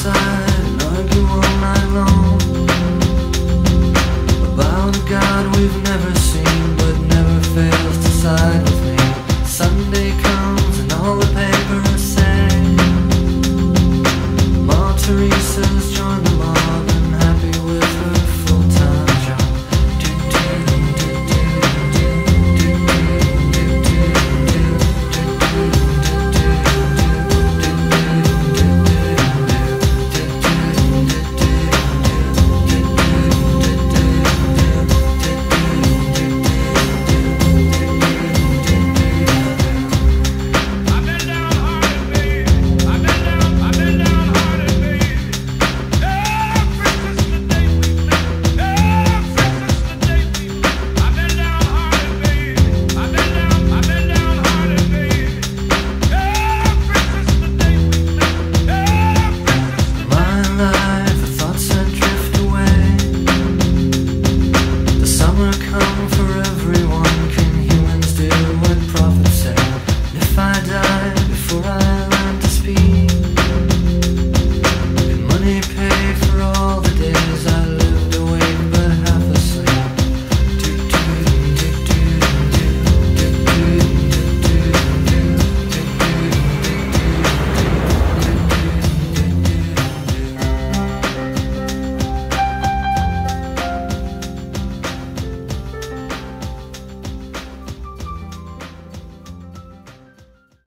inside, argue all night long about a God we've never seen. come for forever